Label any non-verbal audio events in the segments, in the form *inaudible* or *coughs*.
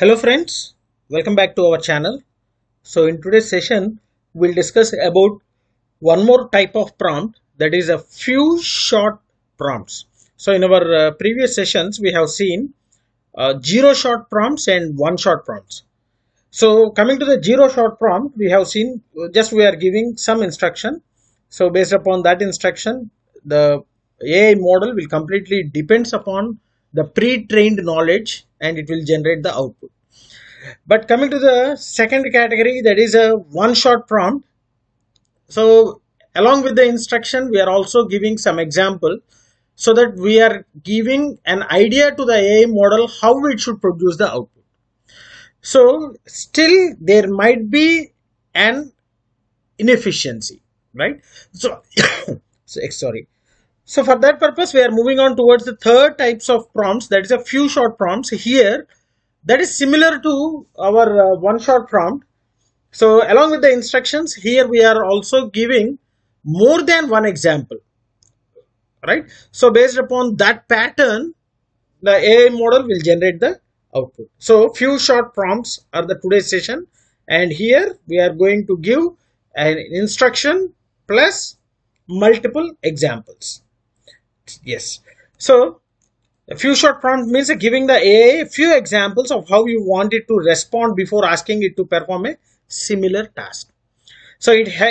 Hello friends, welcome back to our channel. So in today's session, we'll discuss about one more type of prompt that is a few shot prompts. So in our uh, previous sessions, we have seen uh, zero shot prompts and one shot prompts. So coming to the zero shot prompt, we have seen uh, just we are giving some instruction. So based upon that instruction, the AI model will completely depends upon the pre-trained knowledge and it will generate the output. But coming to the second category, that is a one-shot prompt. So along with the instruction, we are also giving some example so that we are giving an idea to the AI model how it should produce the output. So still there might be an inefficiency, right? So, so *coughs* sorry. So for that purpose, we are moving on towards the third types of prompts. That is a few shot prompts here. That is similar to our uh, one shot prompt. So along with the instructions, here we are also giving more than one example, right? So based upon that pattern, the AI model will generate the output. So few shot prompts are the today's session, and here we are going to give an instruction plus multiple examples yes so a few shot prompt means giving the AI a few examples of how you want it to respond before asking it to perform a similar task. So it ha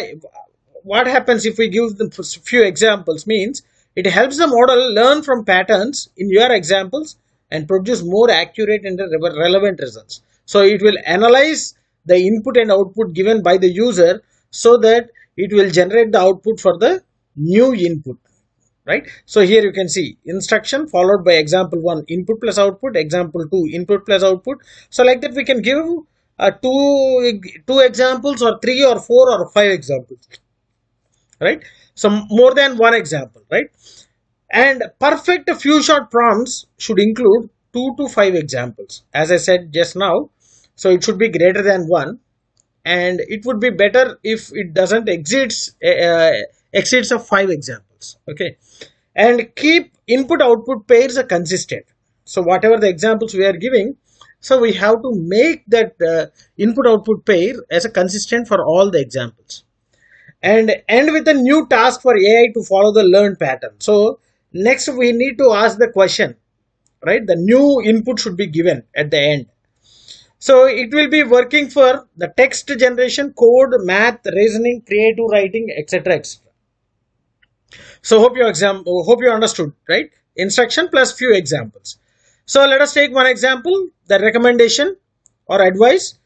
what happens if we give the few examples means it helps the model learn from patterns in your examples and produce more accurate and relevant results. So it will analyze the input and output given by the user so that it will generate the output for the new input right? So here you can see instruction followed by example 1 input plus output example 2 input plus output. So like that we can give uh, two two examples or three or four or five examples right? So more than one example right? And perfect few shot prompts should include two to five examples. As i said just now so it should be greater than one. And it would be better if it doesn't exceeds uh, exceeds of five examples okay. And keep input output pairs consistent. So whatever the examples we are giving so we have to make that uh, input output pair as a consistent for all the examples. And end with a new task for ai to follow the learned pattern. So next we need to ask the question right? The new input should be given at the end. So it will be working for the text generation code math reasoning creative writing etc etc so hope you example hope you understood, right? Instruction plus few examples. So let us take one example, the recommendation or advice.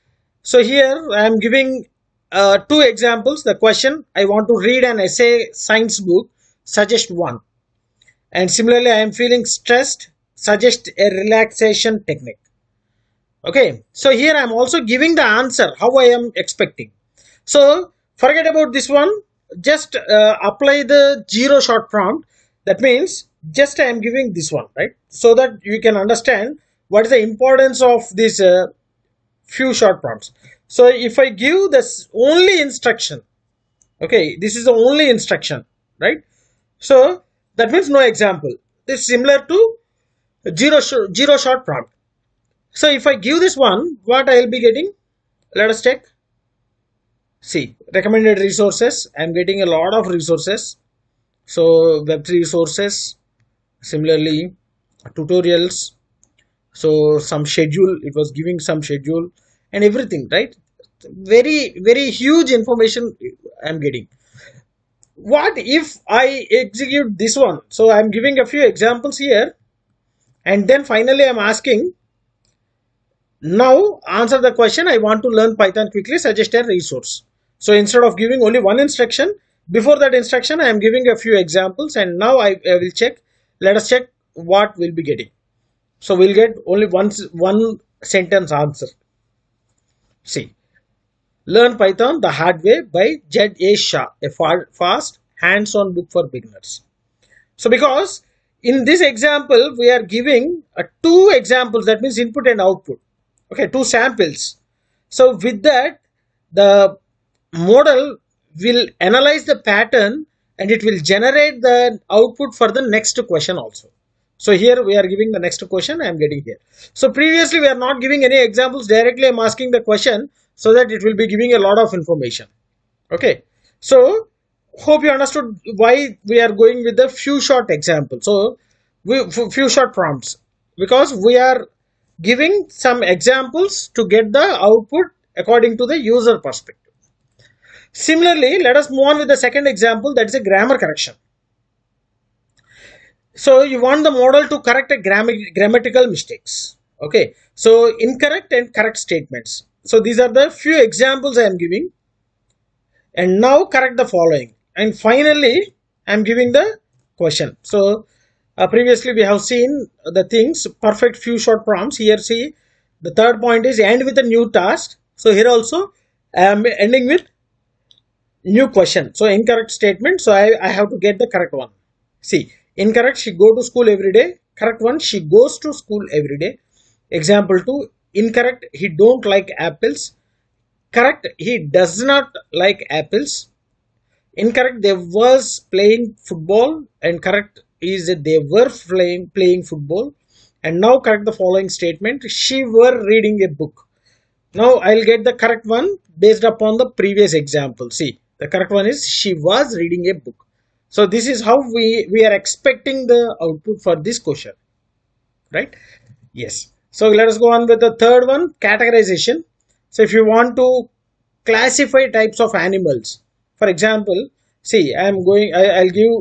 So here I am giving uh, two examples. The question, I want to read an essay science book, suggest one. And similarly, I am feeling stressed, suggest a relaxation technique. Okay, so here I am also giving the answer, how I am expecting. So forget about this one just uh, apply the zero shot prompt. That means just I am giving this one right? So that you can understand what is the importance of this uh, few shot prompts. So if I give this only instruction okay this is the only instruction right? So that means no example. This is similar to zero, sh zero shot prompt. So if I give this one what I will be getting? Let us check see recommended resources i'm getting a lot of resources. So web resources similarly tutorials so some schedule it was giving some schedule and everything right? Very very huge information i'm getting. What if i execute this one? So i'm giving a few examples here and then finally i'm asking now answer the question i want to learn python quickly suggest a resource so instead of giving only one instruction, before that instruction, I am giving a few examples and now I, I will check. Let us check what we'll be getting. So we'll get only one, one sentence answer. See, Learn Python the Hard Way by Zed A. Shaw, a fast hands-on book for beginners. So because in this example, we are giving uh, two examples, that means input and output. Okay, two samples. So with that, the model will analyze the pattern and it will generate the output for the next question also. So here we are giving the next question I am getting here. So previously we are not giving any examples directly I am asking the question so that it will be giving a lot of information. Okay. So hope you understood why we are going with the few shot examples. So we few shot prompts because we are giving some examples to get the output according to the user perspective. Similarly, let us move on with the second example that is a grammar correction. So you want the model to correct a grammatical mistakes. Okay. So incorrect and correct statements. So these are the few examples I am giving. And now correct the following. And finally, I am giving the question. So uh, previously we have seen the things perfect few shot prompts. Here see the third point is end with a new task. So here also I am ending with new question. So incorrect statement. So I, I have to get the correct one. See incorrect she go to school every day. Correct one she goes to school every day. Example 2 incorrect he don't like apples. Correct he does not like apples. Incorrect they was playing football and correct is that they were playing playing football and now correct the following statement she were reading a book now i'll get the correct one based upon the previous example see the correct one is she was reading a book. So this is how we, we are expecting the output for this question. Right? Yes. So let us go on with the third one, categorization. So if you want to classify types of animals, for example, see I am going, I, I'll give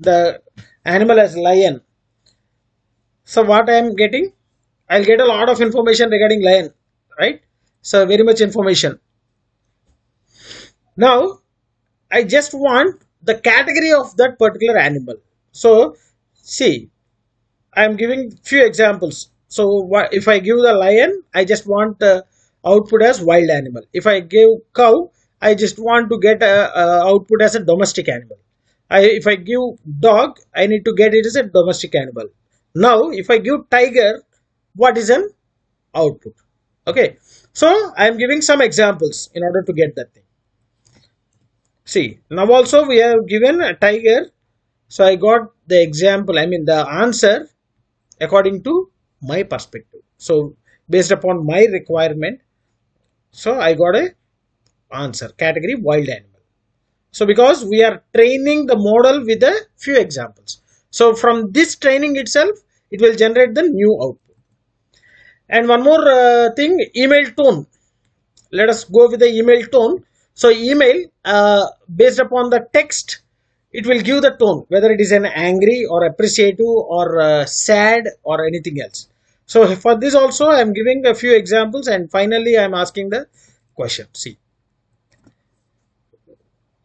the animal as lion. So what I am getting? I'll get a lot of information regarding lion, right? So very much information. Now, I just want the category of that particular animal. So, see, I am giving few examples. So, if I give the lion, I just want the output as wild animal. If I give cow, I just want to get a, a output as a domestic animal. I, if I give dog, I need to get it as a domestic animal. Now, if I give tiger, what is an output? Okay. So, I am giving some examples in order to get that thing. See, now also we have given a tiger. So I got the example, I mean the answer according to my perspective. So based upon my requirement, so I got a answer category wild animal. So because we are training the model with a few examples. So from this training itself, it will generate the new output. And one more uh, thing, email tone. Let us go with the email tone. So email uh, based upon the text, it will give the tone whether it is an angry or appreciative or uh, sad or anything else. So for this also I am giving a few examples and finally I am asking the question. See.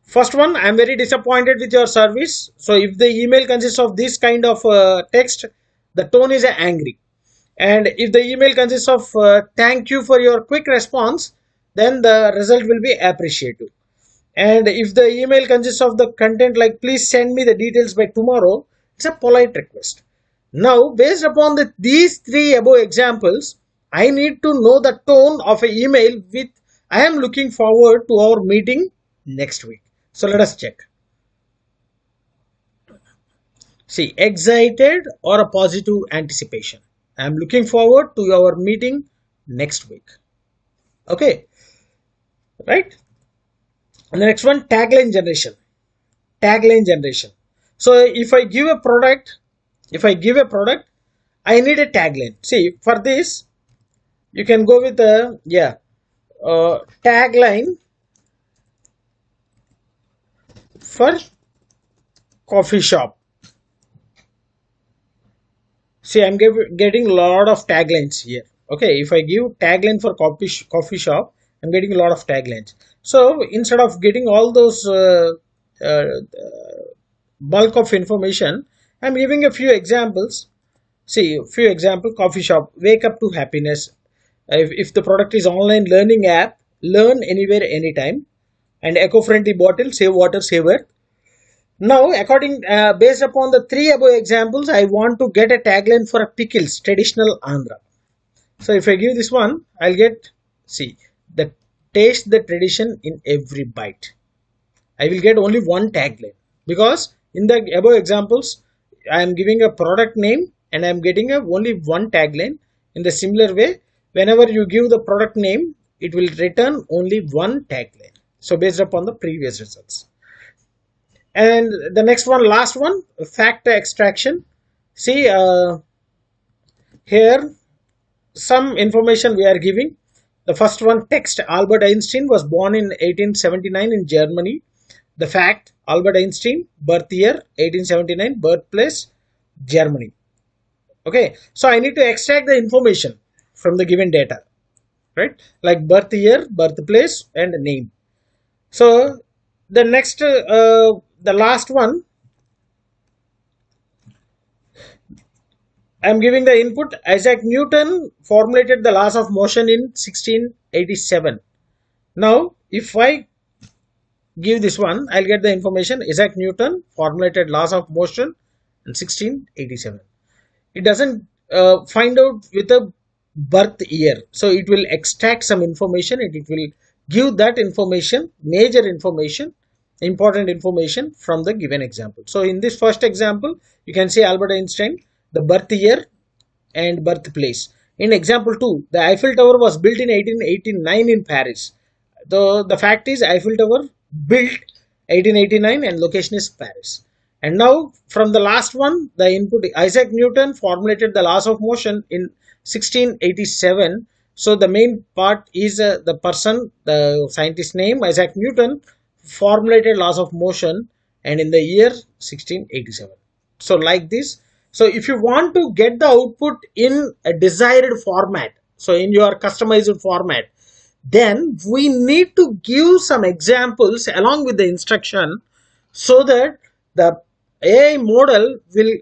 First one, I am very disappointed with your service. So if the email consists of this kind of uh, text, the tone is angry. And if the email consists of uh, thank you for your quick response, then the result will be appreciative. And if the email consists of the content like please send me the details by tomorrow it's a polite request. Now based upon the, these three above examples i need to know the tone of an email with i am looking forward to our meeting next week. So let us check. See excited or a positive anticipation? I am looking forward to our meeting next week. Okay right? And the next one tagline generation. Tagline generation. So if i give a product if i give a product i need a tagline. See for this you can go with a yeah uh, tagline for coffee shop. See i'm getting a lot of taglines here. Okay if i give tagline for coffee coffee shop I'm getting a lot of taglines. So instead of getting all those uh, uh, bulk of information, I'm giving a few examples. See, a few example, coffee shop, wake up to happiness. If, if the product is online learning app, learn anywhere, anytime. And eco-friendly bottle, save water, save earth. Now, according, uh, based upon the three above examples, I want to get a tagline for a pickles, traditional Andhra. So if I give this one, I'll get, see, the taste the tradition in every bite. I will get only one tagline because in the above examples, I am giving a product name and I am getting a only one tagline. In the similar way, whenever you give the product name, it will return only one tagline. So based upon the previous results. And the next one, last one, factor extraction. See uh, here some information we are giving. The first one text Albert Einstein was born in 1879 in Germany. The fact Albert Einstein birth year 1879 birthplace Germany. Okay, so I need to extract the information from the given data, right? Like birth year, birthplace, and name. So the next, uh, the last one I am giving the input. Isaac Newton formulated the laws of motion in 1687. Now, if I give this one, I'll get the information. Isaac Newton formulated laws of motion in 1687. It doesn't uh, find out with a birth year. So it will extract some information and it will give that information, major information, important information from the given example. So in this first example, you can see Albert Einstein the birth year and birthplace. In example 2, the Eiffel Tower was built in 1889 in Paris. The, the fact is Eiffel Tower built 1889 and location is Paris. And now from the last one, the input Isaac Newton formulated the laws of motion in 1687. So the main part is uh, the person, the scientist name Isaac Newton formulated laws of motion and in the year 1687. So like this, so if you want to get the output in a desired format, so in your customized format, then we need to give some examples along with the instruction so that the AI model will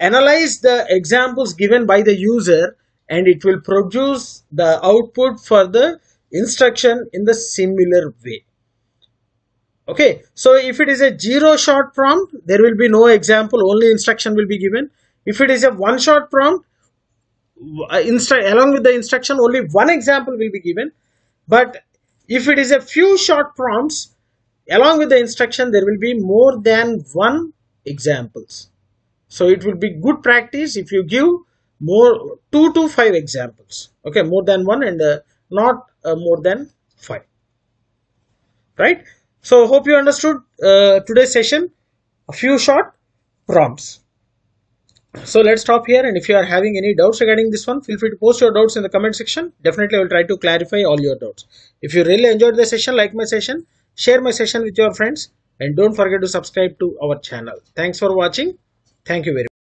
analyze the examples given by the user and it will produce the output for the instruction in the similar way. Okay, so if it is a zero shot prompt, there will be no example, only instruction will be given. If it is a one shot prompt, uh, along with the instruction, only one example will be given. But if it is a few shot prompts, along with the instruction, there will be more than one examples. So it will be good practice if you give more two to five examples. Okay, more than one and uh, not uh, more than five. Right. So hope you understood uh, today's session. A few shot prompts. So let's stop here and if you are having any doubts regarding this one, feel free to post your doubts in the comment section. Definitely I will try to clarify all your doubts. If you really enjoyed the session, like my session, share my session with your friends and don't forget to subscribe to our channel. Thanks for watching. Thank you very much.